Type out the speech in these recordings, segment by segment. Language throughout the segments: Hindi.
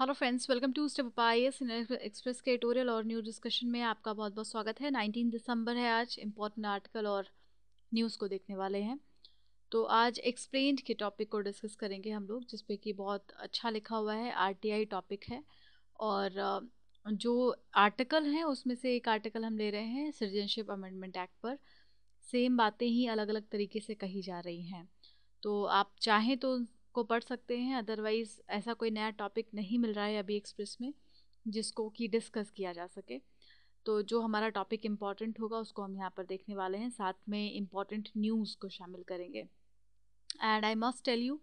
Hello friends welcome to step in express के एटोरियल और न्यूज़ डिस्कशन में आपका बहुत बहुत स्वागत है। 19 दिसंबर है आज इम्पोर्टेंट आर्टिकल और न्यूज़ को देखने वाले हैं। तो आज एक्सप्लेन के टॉपिक को डिस्कस करेंगे हम लोग जिसपे कि बहुत अच्छा लिखा हुआ है आरटीआई टॉपिक है। और जो आर्टिकल हैं, उसमें से एक आर्टिकल हम ले रहे हैं सिटीजनशिप अमेंडमेंट एक्ट पर। सेम बातें ही अलग अलग तरीके से कही जा रही हैं। तो आप चाहें तो को पढ़ सकते हैं अदरवाइज़ ऐसा कोई नया टॉपिक नहीं मिल रहा है अभी एक्सप्रेस में, जिसको कि डिस्कस किया जा सके। तो जो हमारा टॉपिक इंपॉर्टेंट होगा, उसको हम यहाँ पर देखने वाले हैं। साथ में इंपॉर्टेंट न्यूज़ को शामिल करेंगे। And I must tell you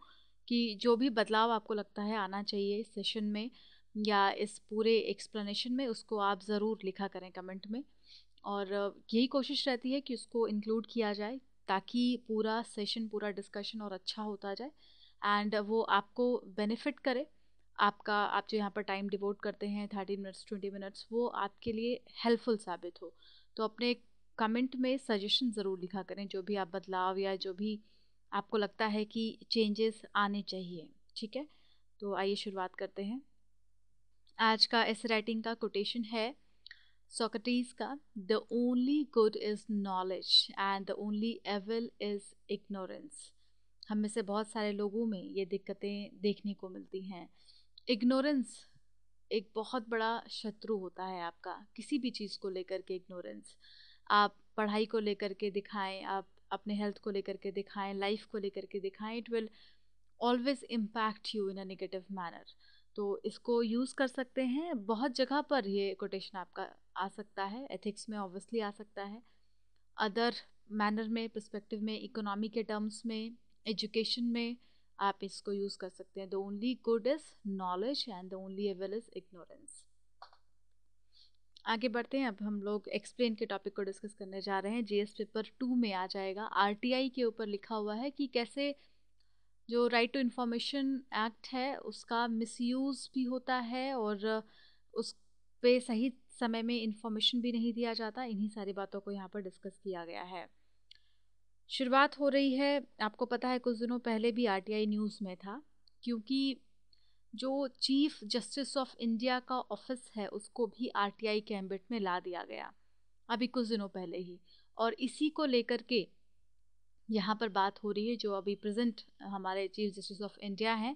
कि जो भी बदलाव आपको लगता है आना चाहिए इस सेशन में, या इस पूरे एक्सप्लेनेशन में, उसको आप ज़रूर लिखा करें कमेंट में। और यही कोशिश रहती है कि उसको इंक्लूड किया जाए, ताकि पूरा सेशन पूरा डिस्कशन और अच्छा होता जाए। एंड वो आपको बेनिफिट करे। आपका, आप जो यहाँ पर टाइम डिवोट करते हैं थर्टी मिनट्स ट्वेंटी मिनट्स वो आपके लिए हेल्पफुल साबित हो। तो अपने कमेंट में सजेशन ज़रूर लिखा करें, जो भी आप बदलाव या जो भी आपको लगता है कि चेंजेस आने चाहिए, ठीक है? तो आइए शुरुआत करते हैं। आज का इस राइटिंग का कोटेशन है सोक्रेटिस का the only good is knowledge and the only evil is ignorance हम में से बहुत सारे लोगों में ये दिक्कतें देखने को मिलती हैं। इग्नोरेंस एक बहुत बड़ा शत्रु होता है आपका, किसी भी चीज़ को लेकर के इग्नोरेंस आप पढ़ाई को लेकर के दिखाएँ, आप अपने हेल्थ को लेकर के दिखाएँ लाइफ को लेकर के दिखाएँ it will always impact you in a negative manner तो इसको यूज़ कर सकते हैं। बहुत जगह पर ये कोटेशन आपका आ सकता है। एथिक्स में ऑब्वियसली आ सकता है। अदर मैनर में परस्पेक्टिव में इकोनॉमी के टर्म्स में एजुकेशन में आप इसको यूज़ कर सकते हैं। The only good is knowledge and the only evil is ignorance. आगे बढ़ते हैं। अब हम लोग एक्सप्लेन के टॉपिक को डिस्कस करने जा रहे हैं। जीएस पेपर टू में आ जाएगा। आरटीआई के ऊपर लिखा हुआ है कि कैसे जो राइट टू इन्फॉर्मेशन एक्ट है, उसका मिसयूज़ भी होता है और उस पे सही समय में इंफॉर्मेशन भी नहीं दिया जाता। इन्हीं सारी बातों को यहाँ पर डिस्कस किया गया है। शुरुआत हो रही है, आपको पता है कुछ दिनों पहले भी आरटीआई न्यूज़ में था, क्योंकि जो चीफ जस्टिस ऑफ़ इंडिया का ऑफ़िस है, उसको भी आरटीआई के एम्बिट में ला दिया गया, अभी कुछ दिनों पहले ही। और इसी को लेकर के यहाँ पर बात हो रही है, जो अभी प्रेजेंट हमारे चीफ जस्टिस ऑफ़ इंडिया हैं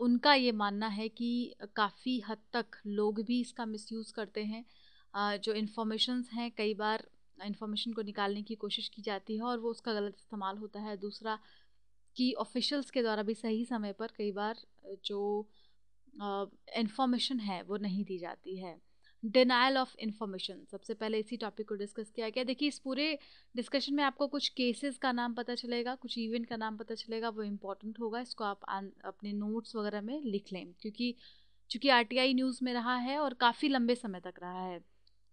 उनका ये मानना है कि काफ़ी हद तक लोग भी इसका मिसयूज़ करते हैं जो इन्फॉर्मेशंस हैं, कई बार इन्फॉर्मेशन को निकालने की कोशिश की जाती है और वो उसका गलत इस्तेमाल होता है। दूसरा, कि ऑफिशल्स के द्वारा भी सही समय पर कई बार जो इन्फॉर्मेशन है वो नहीं दी जाती है। डिनाइल ऑफ़ इन्फॉर्मेशन सबसे पहले इसी टॉपिक को डिस्कस किया गया। देखिए, इस पूरे डिस्कशन में आपको कुछ केसेस का नाम पता चलेगा, कुछ इवेंट का नाम पता चलेगा, वो इम्पोर्टेंट होगा। इसको आप अपने नोट्स वगैरह में लिख लें, क्योंकि, चूँकि आर न्यूज़ में रहा है और काफ़ी लंबे समय तक रहा है।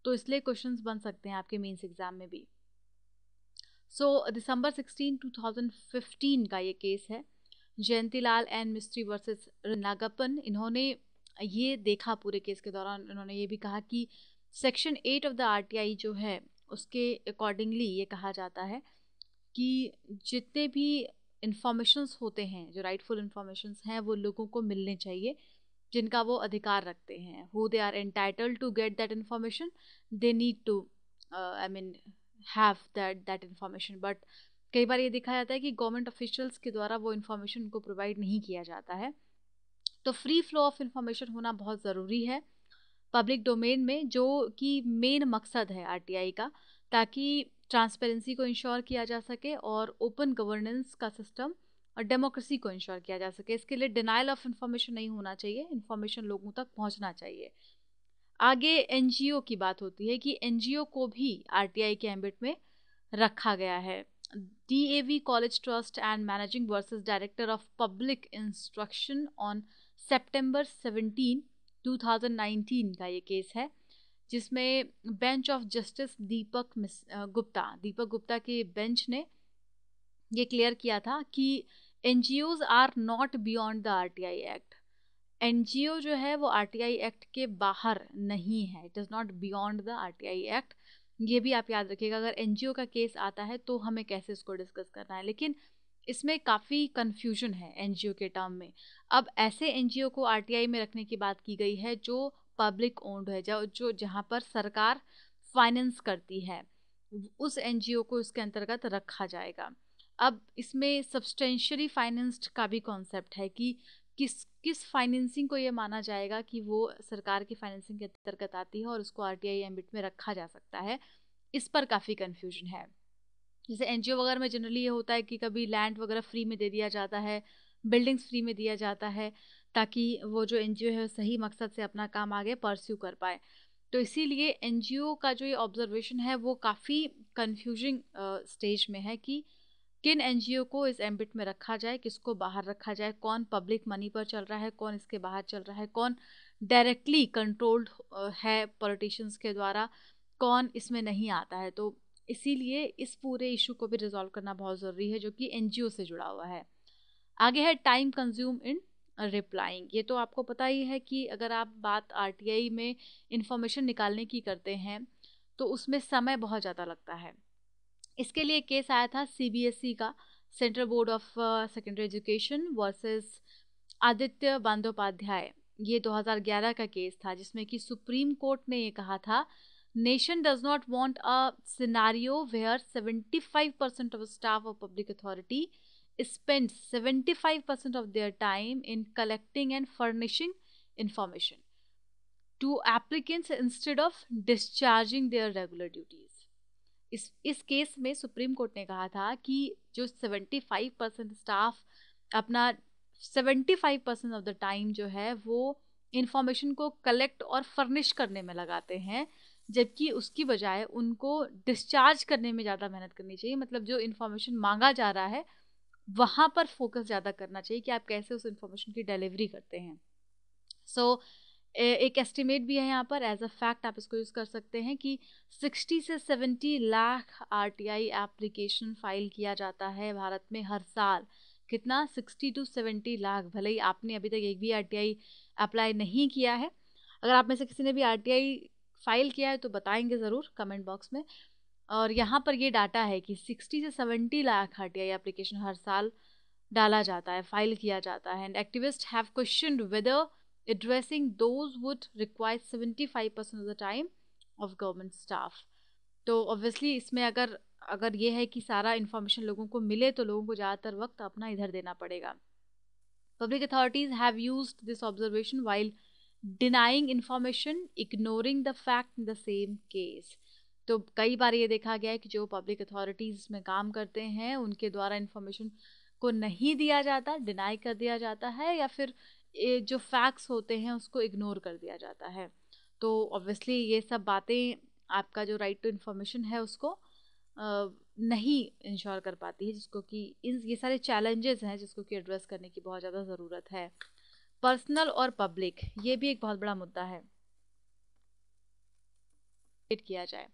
तो इसलिए क्वेश्चंस बन सकते हैं आपके मेंस एग्ज़ाम में भी। सो दिसंबर 16 2015 का ये केस है। जयंती लाल एंड मिस्ट्री वर्सेस नागपन इन्होंने ये देखा पूरे केस के दौरान। इन्होंने ये भी कहा कि section eight of the RTI जो है, उसके अकॉर्डिंगली ये कहा जाता है कि जितने भी इंफॉर्मेशंस होते हैं, जो राइटफुल इंफॉर्मेशंस हैं, वो लोगों को मिलने चाहिए। जिनका वो अधिकार रखते हैं। Who they are entitle to get that information they need to I mean have that that information but कई बार ये देखा जाता है कि गवर्नमेंट ऑफिशियल्स के द्वारा वो इन्फॉर्मेशन उनको प्रोवाइड नहीं किया जाता है। तो फ्री फ्लो ऑफ़ इन्फॉर्मेशन होना बहुत ज़रूरी है पब्लिक डोमेन में, जो कि मेन मकसद है आरटीआई का, ताकि ट्रांसपेरेंसी को इंश्योर किया जा सके और ओपन गवर्नेंस का सिस्टम और डेमोक्रेसी को इंश्योर किया जा सके। इसके लिए डिनाइल ऑफ़ इन्फॉर्मेशन नहीं होना चाहिए इन्फॉर्मेशन लोगों तक पहुँचना चाहिए। आगे एनजीओ की बात होती है कि एनजीओ को भी आरटीआई के एम्बिट में रखा गया है। D A V college trust and managing versus director of public instruction on September 17 2019 का ये केस है, जिसमें bench of justice Deepak Gupta Deepak Gupta के बेंच ने ये क्लियर किया था कि an are not beyond the R T I act. N जो है वो आर टी आई एक्ट के बाहर नहीं है. It is not beyond the R T I act. ये भी आप याद रखिएगा, अगर NGO का केस आता है तो हमें कैसे इसको डिस्कस करना है? लेकिन इसमें काफ़ी कन्फ्यूज़न है एनजीओ के टर्म में. अब ऐसे एनजीओ को आरटीआई में रखने की बात की गई है जो पब्लिक ओन्ड है, जो जो जहाँ पर सरकार फाइनेंस करती है. उस एनजीओ को इसके अंतर्गत रखा जाएगा. अब इसमें सब्सटेंशियली फाइनेंस्ड का भी कॉन्सेप्ट है कि किस किस फाइनेंसिंग को ये माना जाएगा कि वो सरकार की फाइनेंसिंग के अंतर्गत आती है और उसको आर टी आई में रखा जा सकता है। इस पर काफ़ी कन्फ्यूज़न है। जैसे एनजीओ वगैरह में जनरली ये होता है कि कभी लैंड वगैरह फ्री में दे दिया जाता है बिल्डिंग्स फ्री में दिया जाता है, ताकि वो जो एनजीओ है सही मकसद से अपना काम आगे परस्यू कर पाए। तो इसीलिए एन का जो ये ऑब्जर्वेशन है वो काफ़ी कन्फ्यूजिंग स्टेज में है कि किन एनजीओ को इस एम्बिट में रखा जाए, किसको बाहर रखा जाए, कौन पब्लिक मनी पर चल रहा है, कौन इसके बाहर चल रहा है, कौन डायरेक्टली कंट्रोल्ड है पॉलिटिशियंस के द्वारा, कौन इसमें नहीं आता है। तो इसीलिए इस पूरे इशू को भी रिजॉल्व करना बहुत ज़रूरी है, जो कि एनजीओ से जुड़ा हुआ है। आगे है टाइम कंज्यूम इन रिप्लाइंग। ये तो आपको पता ही है कि अगर आप बात आरटीआई में इंफॉर्मेशन निकालने की करते हैं तो उसमें समय बहुत ज़्यादा लगता है। इसके लिए केस आया था सीबीएसई का central board of secondary education versus Aditya Bandopadhyay ये 2011 का केस था, जिसमें कि सुप्रीम कोर्ट ने ये कहा था nation does not want a scenario where 75% percent of staff of public authority spend 75% percent of their time in collecting and furnishing information to applicants instead of discharging their regular duties इस इस केस में सुप्रीम कोर्ट ने कहा था कि जो 75 परसेंट स्टाफ अपना 75 परसेंट ऑफ़ द टाइम जो है वो इंफॉर्मेशन को कलेक्ट और फर्निश करने में लगाते हैं जबकि उसकी बजाय उनको डिस्चार्ज करने में ज़्यादा मेहनत करनी चाहिए। मतलब जो इन्फॉर्मेशन मांगा जा रहा है वहाँ पर फोकस ज़्यादा करना चाहिए कि आप कैसे उस इन्फॉर्मेशन की डिलीवरी करते हैं। सो so, एक एस्टिमेट भी है यहाँ पर एज अ फैक्ट आप इसको यूज़ कर सकते हैं कि 60 से 70 लाख आरटीआई एप्लीकेशन फ़ाइल किया जाता है भारत में हर साल। कितना? 60 टू 70 लाख। भले ही आपने अभी तक एक भी आरटीआई अप्लाई नहीं किया है। अगर आप में से किसी ने भी आरटीआई फ़ाइल किया है तो बताएँगे ज़रूर कमेंट बॉक्स में। और यहाँ पर ये डाटा है कि 60 से 70 लाख आरटीआई एप्लीकेशन हर साल डाला जाता है फ़ाइल किया जाता है। And activist have question whether addressing those would require 75 percent of the time of government staff तो ऑब्वियसली इसमें अगर अगर ये है कि सारा इन्फॉर्मेशन लोगों को मिले तो लोगों को ज़्यादातर वक्त अपना इधर देना पड़ेगा। Public authorities have use this observation while denying information ignoring the fact in the same case तो कई बार ये देखा गया है कि जो पब्लिक अथॉरिटीज़ में काम करते हैं, उनके द्वारा इन्फॉर्मेशन को नहीं दिया जाता डिनाई कर दिया जाता है, या फिर जो फैक्ट्स होते हैं, उसको इग्नोर कर दिया जाता है। तो ऑब्वियसली ये सब बातें आपका जो राइट टू इन्फॉर्मेशन है, उसको नहीं इंश्योर कर पाती है, जिसको कि इन, ये सारे चैलेंजेस हैं, जिसको कि एड्रेस करने की बहुत ज़्यादा ज़रूरत है। पर्सनल और पब्लिक ये भी एक बहुत बड़ा मुद्दा है। किया जाए।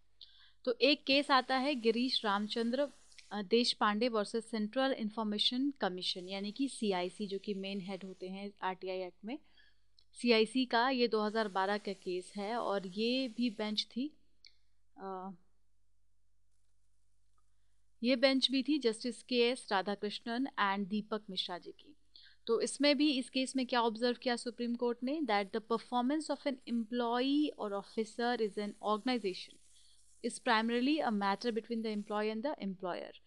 तो एक केस आता है Girish Ramchandra Deshpande versus central information commission यानी कि सीआईसी जो कि मेन हेड होते हैं आरटीआई एक्ट में। सीआईसी का ये 2012 का केस है और ये भी बेंच थी। आ, ये बेंच भी थी justice K S Radhakrishnan and Deepak Mishra ji की। तो इसमें भी इस केस में क्या ऑब्ज़र्व किया सुप्रीम कोर्ट ने? That the performance of an employee और officer is an organisation is primarily a matter between the employee and the employer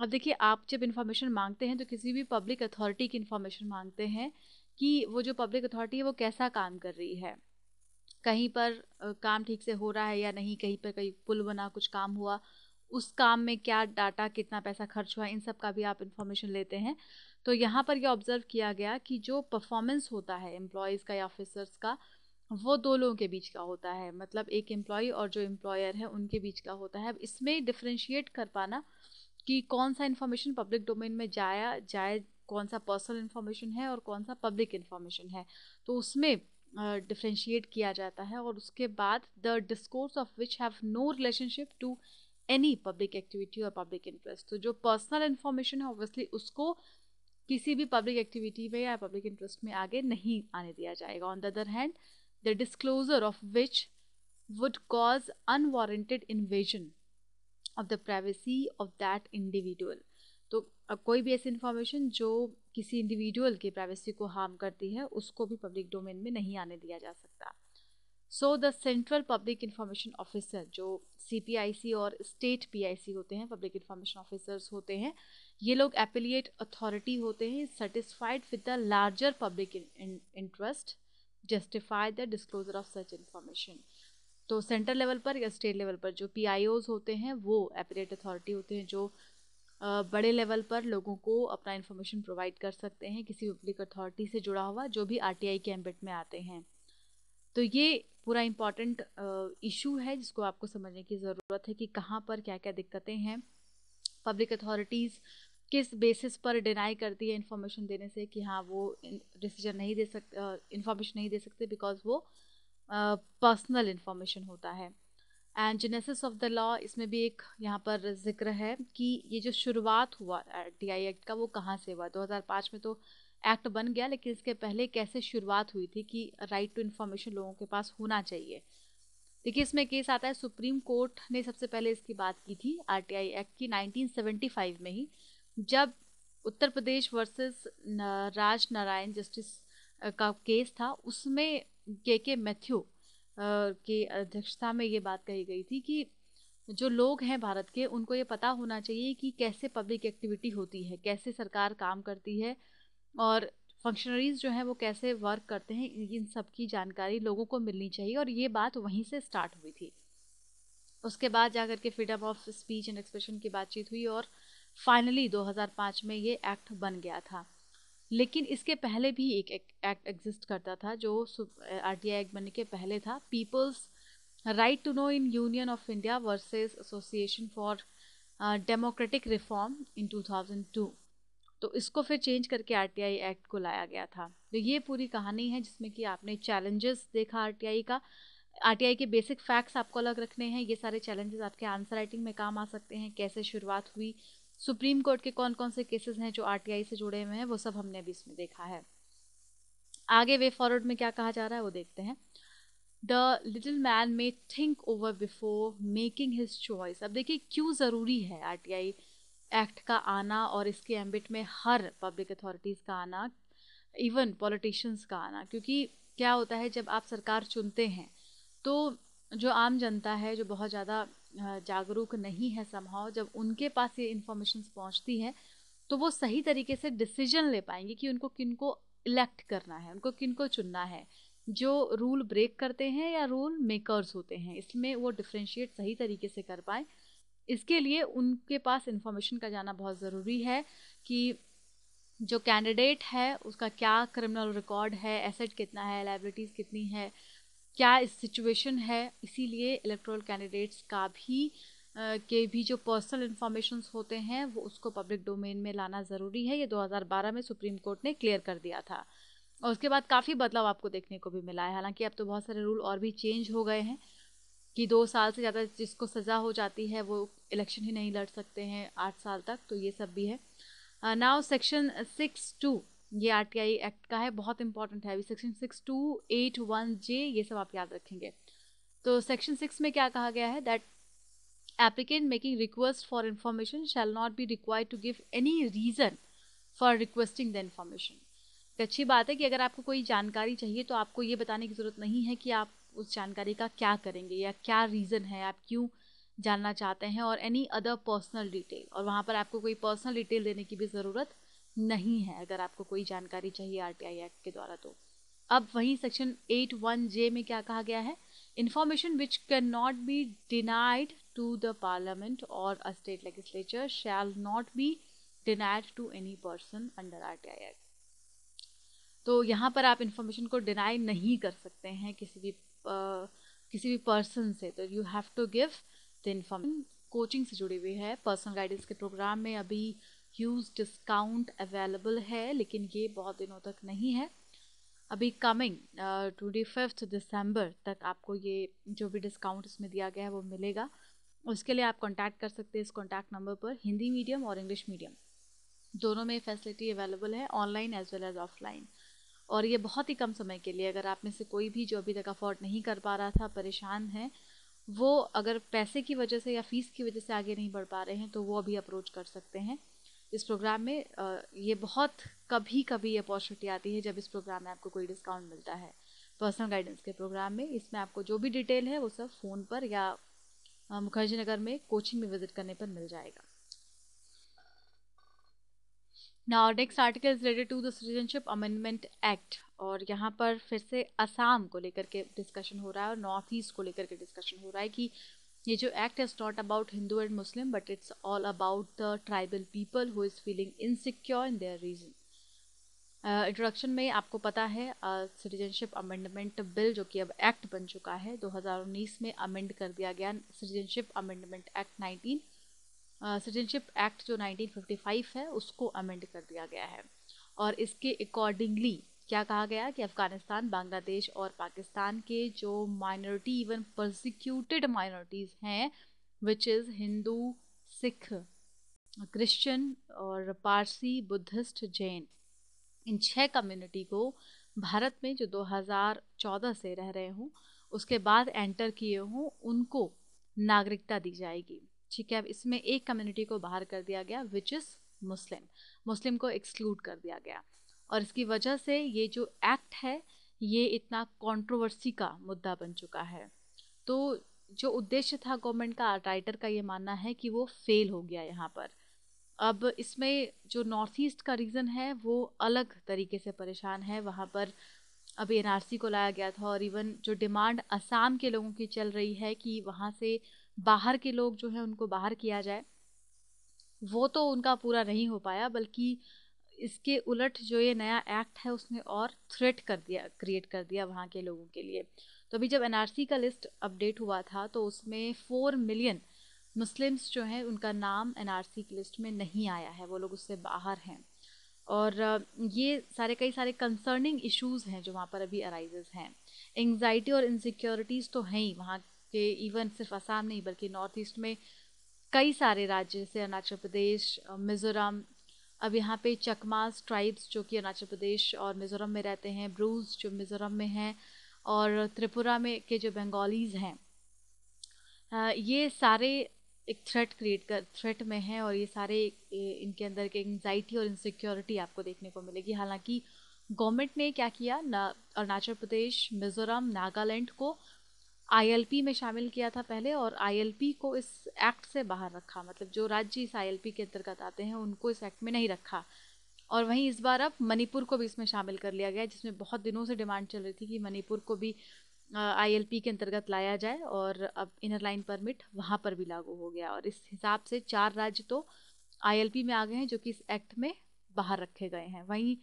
अब देखिए, आप जब इन्फॉर्मेशन मांगते हैं तो किसी भी पब्लिक अथॉरिटी की इन्फॉर्मेशन मांगते हैं कि वो जो पब्लिक अथॉरिटी है, वो कैसा काम कर रही है। कहीं पर काम ठीक से हो रहा है या नहीं, कहीं पर कहीं पुल बना, कुछ काम हुआ, उस काम में क्या डाटा, कितना पैसा खर्च हुआ, इन सब का भी आप इन्फॉर्मेशन लेते हैं। तो यहाँ पर यह ऑब्ज़र्व किया गया कि जो परफॉर्मेंस होता है एम्प्लॉयज़ का या ऑफिसर्स का, वो दो लोगों के बीच का होता है। मतलब एक एम्प्लॉय और जो एम्प्लॉयर है, उनके बीच का होता है। इसमें डिफ्रेंशिएट कर पाना कि कौन सा इन्फॉर्मेशन पब्लिक डोमेन में जाया जाए कौन सा पर्सनल इन्फॉर्मेशन है और कौन सा पब्लिक इन्फॉर्मेशन है। तो उसमें डिफ्रेंशिएट uh, किया जाता है और उसके बाद the discourse of which have no relationship to any public activity और पब्लिक इंटरेस्ट तो जो पर्सनल इन्फॉर्मेशन है ऑब्वियसली उसको किसी भी पब्लिक एक्टिविटी में या पब्लिक इंटरेस्ट में आगे नहीं आने दिया जाएगा। On the other hand the disclosure of which would cause unwarranted invasion of the privacy of that individual तो कोई भी ऐसी इन्फॉर्मेशन जो किसी इंडिविजुअल की प्राइवेसी को हार्म करती है, उसको भी पब्लिक डोमेन में नहीं आने दिया जा सकता। So the central public information officer जो सीपीआईसी और स्टेट पीआईसी होते हैं पब्लिक इंफॉर्मेशन ऑफिसर्स होते हैं, ये लोग एपिलिएट अथॉरिटी होते हैं satisfied with the larger public interest justify the disclosure of such information तो सेंट्रल लेवल पर या स्टेट लेवल पर जो पी होते हैं, वो एपिलेट अथॉरिटी होते हैं, जो बड़े लेवल पर लोगों को अपना इन्फॉर्मेशन प्रोवाइड कर सकते हैं, किसी पब्लिक अथॉरिटी से जुड़ा हुआ, जो भी आरटीआई के एम्बिट में आते हैं। तो ये पूरा इंपॉर्टेंट इशू है, जिसको आपको समझने की ज़रूरत है कि कहाँ पर क्या क्या दिक्कतें हैं। पब्लिक अथॉरिटीज़ किस बेसिस पर डिनाई करती है इन्फॉर्मेशन देने से कि हाँ वो डिसीज़न नहीं दे सकते इन्फॉर्मेशन नहीं दे सकते बिकॉज़ वो पर्सनल इन्फॉर्मेशन होता है। And genesis of the law इसमें भी एक यहाँ पर ज़िक्र है कि ये जो शुरुआत हुआ टी आई एक्ट का वो कहाँ से हुआ? 2005 में तो एक्ट बन गया, लेकिन इसके पहले कैसे शुरुआत हुई थी कि राइट टू इन्फॉर्मेशन लोगों के पास होना चाहिए? देखिए, इसमें केस आता है सुप्रीम कोर्ट ने सबसे पहले इसकी बात की थी आरटीआई एक्ट की 1975 में ही, जब उत्तर प्रदेश वर्सेस राज नारायण जस्टिस का केस था, उसमें के के मैथ्यू की अध्यक्षता में ये बात कही गई थी कि जो लोग हैं भारत के, उनको ये पता होना चाहिए कि कैसे पब्लिक एक्टिविटी होती है, कैसे सरकार काम करती है और फंक्शनरीज जो हैं वो कैसे वर्क करते हैं, इन सब की जानकारी लोगों को मिलनी चाहिए और ये बात वहीं से स्टार्ट हुई थी। उसके बाद जाकर के freedom of speech and expression की बातचीत हुई और फाइनली 2005 में ये एक्ट बन गया था। लेकिन इसके पहले भी एक एक्ट एग्जिस्ट करता था, जो आर टी आई एक्ट बनने के पहले था। People's right to know in Union of India versus Association for Democratic Reform in 2002 तो इसको फिर चेंज करके आर टी आई एक्ट को लाया गया था। तो ये पूरी कहानी है, जिसमें कि आपने चैलेंजेस देखा आर टी आई का। आर टी आई के बेसिक फैक्ट्स आपको अलग रखने हैं। ये सारे चैलेंजेस आपके आंसर राइटिंग में काम आ सकते हैं। कैसे शुरुआत हुई सुप्रीम कोर्ट के कौन कौन से केसेस हैं जो आरटीआई से जुड़े हुए हैं, वो सब हमने अभी इसमें देखा है। आगे वे फॉरवर्ड में क्या कहा जा रहा है, वो देखते हैं। The little man may think over before making his choice अब देखिए, क्यों ज़रूरी है आरटीआई एक्ट का आना और इसके एम्बिट में हर पब्लिक अथॉरिटीज़ का आना इवन पॉलिटिशियंस का आना? क्योंकि क्या होता है, जब आप सरकार चुनते हैं तो जो आम जनता है, जो बहुत ज़्यादा जागरूक नहीं है समहाव जब उनके पास ये इन्फॉर्मेशन पहुँचती है तो वो सही तरीके से डिसीज़न ले पाएँगे कि उनको किन को इलेक्ट करना है, उनको किन को चुनना है। जो रूल ब्रेक करते हैं या रूल मेकर्स होते हैं, इसमें वो डिफ्रेंशिएट सही तरीके से कर पाए। इसके लिए उनके पास इन्फॉर्मेशन का जाना बहुत ज़रूरी है कि जो कैंडिडेट है, उसका क्या क्रिमिनल रिकॉर्ड है एसेट कितना है लाइबिलिटीज़ कितनी है क्या इस सिचुएशन है? इसीलिए इलेक्ट्रल कैंडिडेट्स का भी के भी जो पर्सनल इन्फॉर्मेशन होते हैं, वो उसको पब्लिक डोमेन में लाना ज़रूरी है। ये 2012 में सुप्रीम कोर्ट ने क्लियर कर दिया था। और उसके बाद काफ़ी बदलाव आपको देखने को भी मिला है। हालाँकि अब तो बहुत सारे रूल और भी चेंज हो गए हैं कि दो साल से ज़्यादा जिसको सज़ा हो जाती है, वो इलेक्शन ही नहीं लड़ सकते हैं आठ साल तक तो ये सब भी है। नाउ सेक्शन सिक्स टू ये आरटीआई एक्ट का है, बहुत इंपॉर्टेंट है। अभी section six two eight one J ये सब आप याद रखेंगे। तो सेक्शन सिक्स में क्या कहा गया है? That applicant making request for information shall not be required to give any reason for requesting the information अच्छी बात है कि अगर आपको कोई जानकारी चाहिए तो आपको ये बताने की ज़रूरत नहीं है कि आप उस जानकारी का क्या करेंगे या क्या रीज़न है, आप क्यों जानना चाहते हैं और एनी अदर पर्सनल डिटेल और वहाँ पर आपको कोई पर्सनल डिटेल देने की भी ज़रूरत नहीं है अगर आपको कोई जानकारी चाहिए आर एक्ट के द्वारा तो। अब वही सेक्शन एट वन जे में क्या कहा गया है? Information which can not be denied to the parliament और a state legislature shall not be denied to any person under R T I act तो यहाँ पर आप इंफॉर्मेशन को डिनाई नहीं कर सकते हैं किसी भी uh, किसी भी पर्सन से। तो you have to give the information coaching से जुड़ी हुई है। पर्सनल गाइडेंस के प्रोग्राम में अभी ह्यूज डिस्काउंट अवेलेबल है, लेकिन ये बहुत दिनों तक नहीं है। अभी कमिंग ट्वेंटी फिफ्थ दिसंबर तक आपको ये जो भी डिस्काउंट इसमें दिया गया है वो मिलेगा। उसके लिए आप कांटेक्ट कर सकते हैं इस कॉन्टैक्ट नंबर पर, हिंदी मीडियम और इंग्लिश मीडियम दोनों में फैसिलिटी अवेलेबल है online as well as offline और ये बहुत ही कम समय के लिए, अगर आप में से कोई भी जो अभी तक अफोर्ड नहीं कर पा रहा था, परेशान है, वो अगर पैसे की वजह से या फ़ीस की वजह से आगे नहीं बढ़ पा रहे हैं तो वो अभी अप्रोच कर सकते हैं। इस प्रोग्राम में ये बहुत कभी कभी अपॉर्चुनिटी आती है जब इस प्रोग्राम में आपको कोई डिस्काउंट मिलता है। पर्सनल गाइडेंस के प्रोग्राम में, इसमें आपको जो भी डिटेल है वो सब फ़ोन पर या मुखर्जी नगर में कोचिंग में विज़िट करने पर मिल जाएगा। Now next article is related to the citizenship amendment act और यहाँ पर फिर से असम को लेकर के डिस्कशन हो रहा है और नॉर्थ ईस्ट को लेकर के डिस्कशन हो रहा है कि ये जो act is not about Hindu and Muslim but it's all about the tribal people who is feeling insecure in their region introduction में आपको पता है सिटीजनशिप अमेंडमेंट बिल जो कि अब एक्ट बन चुका है 2019 में अमेंड कर दिया गया citizenship amendment act 19 citizenship act जो 1955 है, उसको अमेंड कर दिया गया है। और इसके अकॉर्डिंगली क्या कहा गया कि अफ़गानिस्तान, बांग्लादेश और पाकिस्तान के जो माइनॉरिटी इवन प्रोसिक्यूटेड माइनॉरिटीज़ हैं which is Hindu, Sikh, Christian और पारसी, बुद्धिस्ट, जैन, इन छह कम्युनिटी को भारत में जो 2014 से रह रहे हों, उसके बाद एंटर किए हों, उनको नागरिकता दी जाएगी। ठीक है, अब इसमें एक कम्युनिटी को बाहर कर दिया गया विच इज़ मुस्लिम। मुस्लिम को एक्सक्लूड कर दिया गया। और इसकी वजह से ये जो एक्ट है, ये इतना कंट्रोवर्सी का मुद्दा बन चुका है। तो जो उद्देश्य था गवर्नमेंट का राइटर का ये मानना है कि वो फेल हो गया यहाँ पर। अब इसमें जो नॉर्थ ईस्ट का रीज़न है, वो अलग तरीके से परेशान है। वहाँ पर अभी एनआरसी को लाया गया था और इवन जो डिमांड असम के लोगों की चल रही है कि वहाँ से बाहर के लोग जो हैं, उनको बाहर किया जाए, वो तो उनका पूरा नहीं हो पाया, बल्कि इसके उलट जो ये नया एक्ट है, उसने और थ्रेट कर दिया क्रिएट कर दिया वहाँ के लोगों के लिए। तो अभी जब एनआरसी का लिस्ट अपडेट हुआ था तो उसमें फोर मिलियन मुस्लिम्स जो हैं, उनका नाम एनआरसी की लिस्ट में नहीं आया है। वो लोग उससे बाहर हैं। और ये सारे कई सारे कंसर्निंग इश्यूज़ हैं जो वहाँ पर अभी अराइजेज हैं। एंगजाइटी और इनसिक्योरिटीज़ तो हैं ही वहाँ के इवन सिर्फ़ आसाम नहीं, बल्कि नॉर्थ ईस्ट में कई सारे राज्य, जैसे अरुणाचल प्रदेश मिज़ोरम अब यहाँ पे चकमास ट्राइब्स जो कि अरुणाचल प्रदेश और मिज़ोरम में रहते हैं ब्रूज जो मिज़ोरम में हैं और त्रिपुरा में के जो बंगालीज़ हैं ये सारे एक थ्रेट क्रिएट कर थ्रेट में हैं और ये सारे इनके अंदर के एंगजाइटी और इनसिक्योरिटी आपको देखने को मिलेगी। हालाँकि गवर्नमेंट ने क्या किया? ना, अरुणाचल प्रदेश, मिज़ोरम, नागालैंड को आईएलपी में शामिल किया था पहले और आईएलपी को इस एक्ट से बाहर रखा। मतलब जो राज्य इस आईएलपी के अंतर्गत आते हैं, उनको इस एक्ट में नहीं रखा। और वहीं इस बार अब मणिपुर को भी इसमें शामिल कर लिया गया, जिसमें बहुत दिनों से डिमांड चल रही थी कि मणिपुर को भी आईएलपी के अंतर्गत लाया जाए और अब इनर लाइन परमिट वहाँ पर भी लागू हो गया। और इस हिसाब से चार राज्य तो आईएलपी में आ गए हैं, जो कि इस एक्ट में बाहर रखे गए हैं। वहीं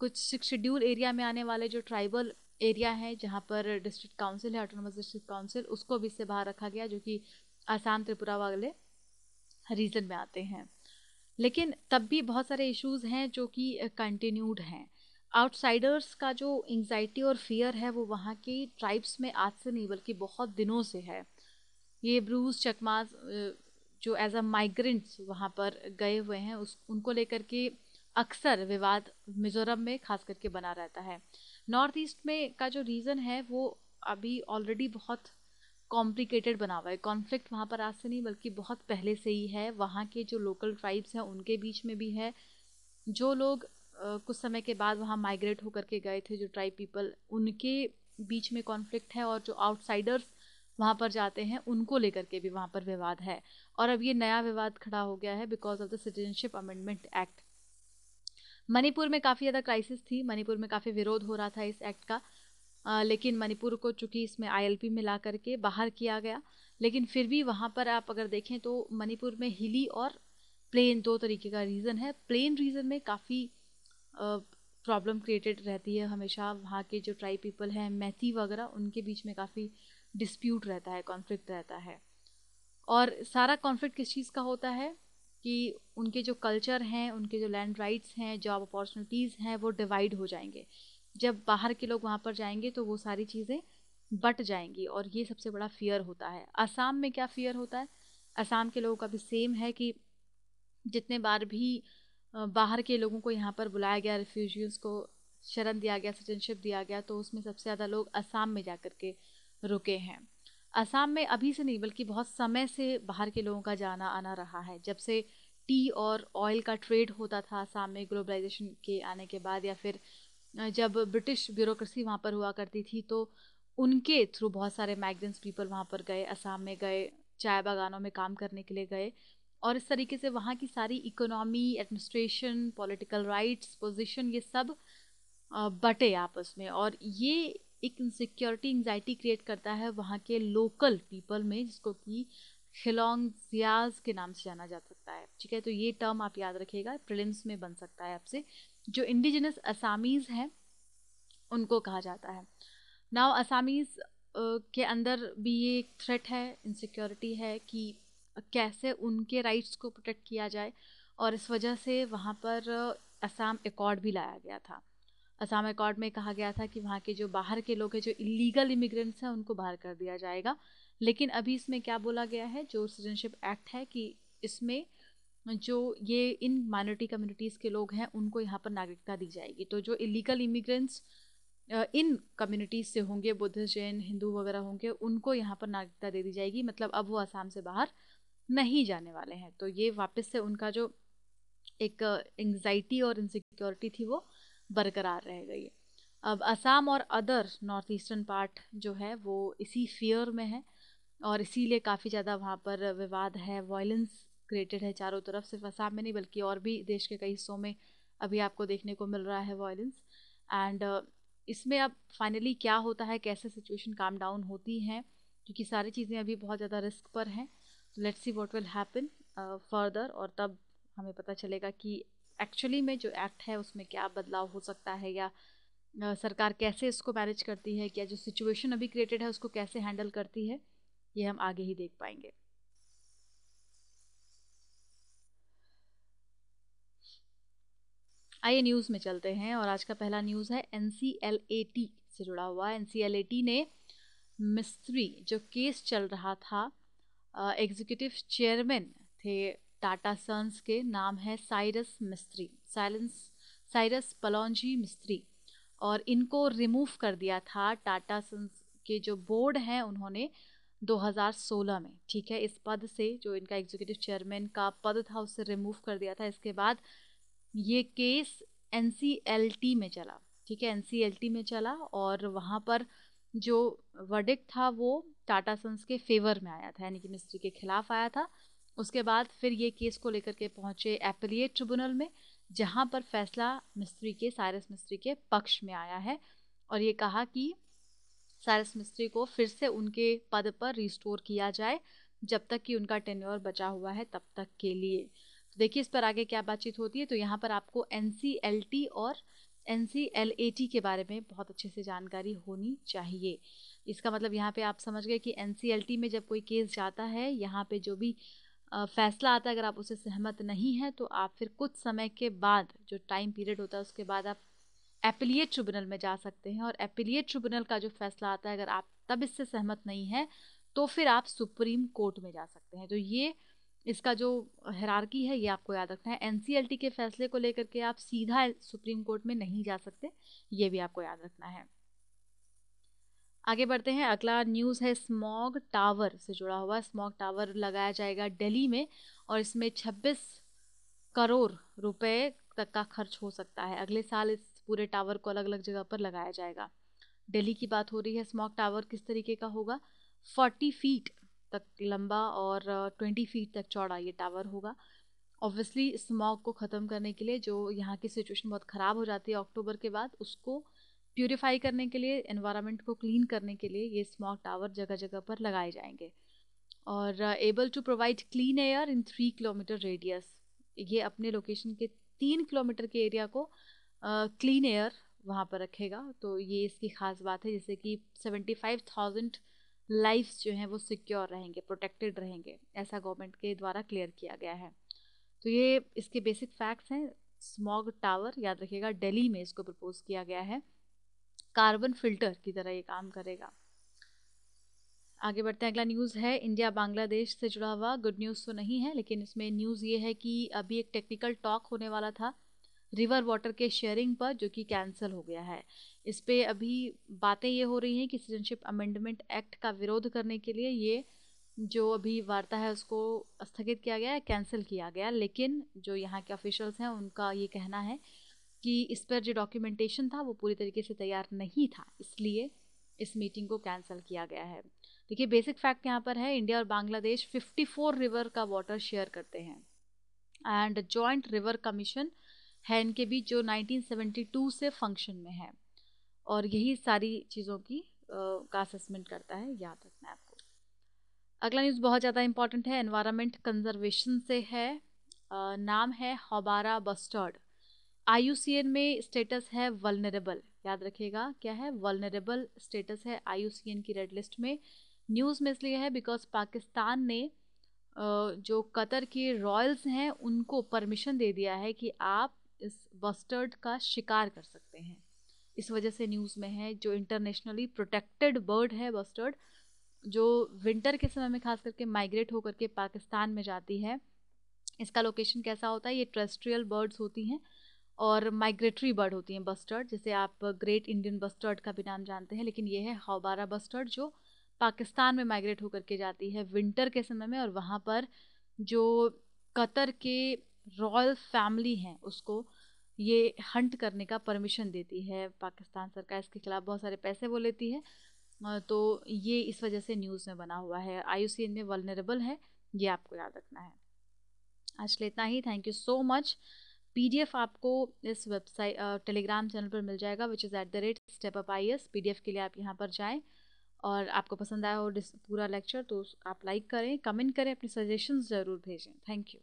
कुछ शेड्यूल एरिया में आने वाले जो ट्राइबल एरिया है जहाँ पर डिस्ट्रिक्ट काउंसिल है ऑटोनोमस डिस्ट्रिक्ट काउंसिल उसको भी इससे बाहर रखा गया जो कि आसाम, त्रिपुरा वाले रीजन में आते हैं। लेकिन तब भी बहुत सारे इश्यूज़ हैं जो कि कंटिन्यूड हैं। आउटसाइडर्स का जो एंजाइटी और फियर है वो वहाँ की ट्राइब्स में आज से नहीं, बल्कि बहुत दिनों से है। ये ब्रूज चकमास जो एज अ माइग्रेंट्स वहाँ पर गए हुए हैं, उस, उनको लेकर के अक्सर विवाद मिज़ोरम में खास करके बना रहता है। नॉर्थ ईस्ट में का जो रीज़न है, वो अभी ऑलरेडी बहुत कॉम्प्लिकेटेड बना हुआ है। कॉन्फ्लिक्ट वहाँ पर आज से नहीं, बल्कि बहुत पहले से ही है। वहाँ के जो लोकल ट्राइब्स हैं, उनके बीच में भी है। जो लोग कुछ समय के बाद वहाँ माइग्रेट होकर के गए थे, जो ट्राइब पीपल उनके बीच में कॉन्फ्लिक्ट है और जो आउटसाइडर्स वहाँ पर जाते हैं, उनको लेकर के भी वहाँ पर विवाद है। और अब ये नया विवाद खड़ा हो गया है because of the citizenship amendment act Manipur में काफ़ी ज़्यादा क्राइसिस थी मणिपुर में काफ़ी विरोध हो रहा था इस एक्ट का। आ, लेकिन मणिपुर को चूँकि इसमें आईएलपी में ला करके बाहर किया गया लेकिन फिर भी वहाँ पर आप अगर देखें तो मणिपुर में हिली और प्लेन दो तरीके का रीज़न है। प्लेन रीजन में काफ़ी प्रॉब्लम क्रिएटेड रहती है हमेशा। वहाँ के जो ट्राइब पीपल हैं मैथी वगैरह उनके बीच में काफ़ी डिस्प्यूट रहता है कॉन्फ्लिक्ट रहता है। और सारा कॉन्फ्लिक्ट किस चीज़ का होता है? कि उनके जो कल्चर हैं, उनके जो लैंड राइट्स हैं जॉब अपॉर्चुनिटीज़ हैं, वो डिवाइड हो जाएँगे। जब बाहर के लोग वहाँ पर जाएँगे तो वो सारी चीज़ें बट जाएँगी और ये सबसे बड़ा फियर होता है। असम में क्या फियर होता है? असम के लोगों का भी सेम है कि जितने बार भी बाहर के लोगों को यहाँ पर बुलाया गया रिफ्यूजीज को शरण दिया गया सिटीजनशिप दिया गया तो उसमें सबसे ज़्यादा लोग असम में जा कर के रुके हैं। असम में अभी से नहीं, बल्कि बहुत समय से बाहर के लोगों का जाना आना रहा है। जब से टी और ऑयल का ट्रेड होता था आसाम में ग्लोबलाइजेशन के आने के बाद, या फिर जब ब्रिटिश ब्यूरोक्रेसी वहाँ पर हुआ करती थी तो उनके थ्रू बहुत सारे माइग्रेंट्स पीपल वहाँ पर गए असम में गए, चाय बागानों में काम करने के लिए गए। और इस तरीके से वहाँ की सारी economy administration political rights position ये सब बटे आपस में। और ये एक इनसिक्योरिटी एंगजाइटी क्रिएट करता है वहाँ के लोकल पीपल में, जिसको कि खिलोंग जियाज के नाम से जाना जा सकता है। ठीक है? तो ये टर्म आप याद रखिएगा प्रिलिम्स में बन सकता है आपसे। जो इंडिजिनस असामीज़ हैं, उनको कहा जाता है। नाउ असामीज़ के अंदर भी ये एक थ्रेट है इनसिक्योरिटी है कि कैसे उनके राइट्स को प्रोटेक्ट किया जाए। और इस वजह से वहाँ पर असम एकॉर्ड भी लाया गया था। असम एकॉर्ड में कहा गया था कि वहाँ के जो बाहर के लोग हैं, जो इलीगल इमिग्रेंट्स हैं, उनको बाहर कर दिया जाएगा। लेकिन अभी इसमें क्या बोला गया है? जो सिटीजनशिप एक्ट है कि इसमें जो ये इन माइनॉरिटी कम्युनिटीज़ के लोग हैं, उनको यहाँ पर नागरिकता दी जाएगी। तो जो इलीगल इमिग्रेंट्स इन कम्युनिटीज़ से होंगे, बुद्ध, जैन, हिंदू वगैरह होंगे, उनको यहाँ पर नागरिकता दे दी जाएगी। मतलब अब वो आसाम से बाहर नहीं जाने वाले हैं। तो ये वापस से उनका जो एक एंग्जाइटी और इनसिक्योरिटी थी वो बरकरार रह गई है। अब असम और अदर नॉर्थ ईस्टर्न पार्ट जो है, वो इसी फियर में है और इसीलिए काफ़ी ज़्यादा वहाँ पर विवाद है वायलेंस क्रिएटेड है चारों तरफ़, सिर्फ़ असम में नहीं, बल्कि और भी देश के कई हिस्सों में अभी आपको देखने को मिल रहा है वायलेंस एंड इसमें अब फाइनली क्या होता है, कैसे सिचुएशन काम डाउन होती हैं, क्योंकि सारी चीज़ें अभी बहुत ज़्यादा रिस्क पर हैं। Let's see what will happen further और तब हमें पता चलेगा कि एक्चुअली में जो एक्ट है उसमें क्या बदलाव हो सकता है या सरकार कैसे इसको मैनेज करती है क्या जो सिचुएशन अभी क्रिएटेड है उसको कैसे हैंडल करती है, ये हम आगे ही देख पाएँगे। आइए न्यूज़ में चलते हैं और आज का पहला न्यूज़ है एनसीएलएटी से जुड़ा हुआ एन ने मिस्त्री जो केस चल रहा था एग्जीक्यूटिव चेयरमैन थे टाटा सन्स के नाम है साइरस मिस्त्री, साइलेंस, साइरस पलौजी मिस्त्री। और इनको रिमूव कर दिया था टाटा सन्स के जो बोर्ड हैं उन्होंने 2016 में, ठीक है? इस पद से जो इनका एग्जीक्यूटिव चेयरमैन का पद था उससे रिमूव कर दिया था। इसके बाद ये केस एनसीएलटी में चला, ठीक है? एनसीएलटी में चला और वहाँ पर जो वर्डिक था वो टाटा सन्स के फेवर में आया था, यानी कि मिस्त्री के खिलाफ आया था। उसके बाद फिर ये केस को लेकर के पहुँचे एपलीट ट्रिब्यूनल में, जहाँ पर फैसला मिस्त्री के, साइरस मिस्त्री के पक्ष में आया है। और ये कहा कि साइरस मिस्त्री को फिर से उनके पद पर रिस्टोर किया जाए, जब तक कि उनका टेन्योर बचा हुआ है तब तक के लिए। तो देखिए, इस पर आगे क्या बातचीत होती है तो यहाँ पर आपको एनसीएलटी और एनसीएलएटी के बारे में बहुत अच्छे से जानकारी होनी चाहिए। इसका मतलब यहाँ पे आप समझ गए कि एनसीएलटी में जब कोई केस जाता है, यहाँ पे जो भी फैसला आता है, अगर आप उससे सहमत नहीं हैं तो आप फिर कुछ समय के बाद, जो टाइम पीरियड होता है, उसके बाद आप एपिलिएट ट्रिब्यूनल में जा सकते हैं। और एपिलिएट ट्रिब्यूनल का जो फैसला आता है, अगर आप तब इससे सहमत नहीं हैं तो फिर आप सुप्रीम कोर्ट में जा सकते हैं। तो ये इसका जो हरारकी है, ये आपको याद रखना है। एनसीएलटी के फैसले को लेकर के आप सीधा सुप्रीम कोर्ट में नहीं जा सकते, ये भी आपको याद रखना है। आगे बढ़ते हैं। अगला न्यूज़ है स्मॉग टावर से जुड़ा हुआ। स्मॉग टावर लगाया जाएगा दिल्ली में और इसमें 26 करोड़ रुपए तक का खर्च हो सकता है। अगले साल इस पूरे टावर को अलग अलग जगह पर लगाया जाएगा। दिल्ली की बात हो रही है, स्मॉग टावर किस तरीके का होगा? 40 फीट तक लंबा और ट्वेंटी फीट तक चौड़ा ये टावर होगा। ऑब्वियसली स्मॉग को ख़त्म करने के लिए जो यहाँ की सिचुएशन बहुत ख़राब हो जाती है अक्टूबर के बाद, उसको प्योरीफाई करने के लिए एनवायरनमेंट को क्लीन करने के लिए ये स्मॉग टावर जगह जगह पर लगाए जाएँगे। और able to provide clean air in three kilometre radius ये अपने लोकेशन के तीन किलोमीटर के एरिया को क्लीन uh, एयर वहाँ पर रखेगा। तो ये इसकी ख़ास बात है जैसे कि सेवेंटी फाइव थाउज़ेंड लाइफ्स जो हैं वो सिक्योर रहेंगे प्रोटेक्टेड रहेंगे। ऐसा गवर्नमेंट के द्वारा क्लियर किया गया है। तो ये इसके बेसिक फैक्ट्स हैं। स्मॉग टावर याद रखिएगा दिल्ली में इसको प्रपोज किया गया है। कार्बन फ़िल्टर की तरह ये काम करेगा। आगे बढ़ते हैं, अगला न्यूज़ है, इंडिया बांग्लादेश से जुड़ा हुआ, गुड न्यूज़ तो नहीं है, लेकिन इसमें न्यूज़ ये है कि अभी एक टेक्निकल टॉक होने वाला था रिवर वाटर के शेयरिंग पर, जो कि कैंसिल हो गया है। इस पर अभी बातें ये हो रही हैं कि सिटीजनशिप अमेंडमेंट एक्ट का विरोध करने के लिए ये जो अभी वार्ता है उसको स्थगित किया गया है कैंसिल किया गया लेकिन जो यहाँ के ऑफिशल्स हैं, उनका ये कहना है कि इस पर जो डॉक्यूमेंटेशन था वो पूरी तरीके से तैयार नहीं था। इसलिए इस मीटिंग को कैंसिल किया गया है। देखिए बेसिक फैक्ट यहाँ पर है इंडिया और बांग्लादेश 54 रिवर का वाटर शेयर करते हैं। एंड जॉइंट रिवर कमीशन है इनके बीच जो 1972 से फ़ंक्शन में है। और यही सारी चीज़ों की का असेसमेंट करता है। याद रखना है आपको। अगला न्यूज़ बहुत ज़्यादा इंपॉर्टेंट है। एनवायरमेंट कंजर्वेशन से है। आ, नाम है हबारा बस्टर्ड IUCN में स्टेटस है वलनरेबल याद रखिएगा, क्या है? वलनरेबल स्टेटस है IUCN की रेड लिस्ट में. न्यूज़ में इसलिए है बिकॉज़ पाकिस्तान ने जो कतर के रॉयल्स हैं, उनको परमिशन दे दिया है कि आप इस बस्टर्ड का शिकार कर सकते हैं। इस वजह से न्यूज़ में है, जो इंटरनेशनली प्रोटेक्टेड बर्ड है बस्टर्ड जो विंटर के समय में खास करके माइग्रेट होकर के पाकिस्तान में जाती है, इसका लोकेशन कैसा होता है? ये ट्रेस्ट्रियल बर्ड्स होती हैं। और माइग्रेटरी बर्ड होती हैं बस्टर्ड जिसे आप ग्रेट इंडियन बस्टर्ड का भी नाम जानते हैं, लेकिन ये है हौबारा बस्टर्ड जो पाकिस्तान में माइग्रेट होकर के जाती है विंटर के समय में, और वहाँ पर जो कतर के रॉयल फैमिली हैं, उसको ये हंट करने का परमिशन देती है पाकिस्तान सरकार। इसके खिलाफ बहुत सारे पैसे वो लेती है। तो ये इस वजह से न्यूज़ में बना हुआ है। आई में वलनरेबल है, ये आपको याद रखना है। आज के इतना ही। Thank you so much PDF आपको इस वेबसाइट टेलीग्राम चैनल पर मिल जाएगा which is at the rate step up I S P के लिए आप यहाँ पर जाएँ और आपको पसंद आया हो पूरा लेक्चर तो आप लाइक करें कमेंट करें, अपने सजेशंस ज़रूर भेजें। Thank you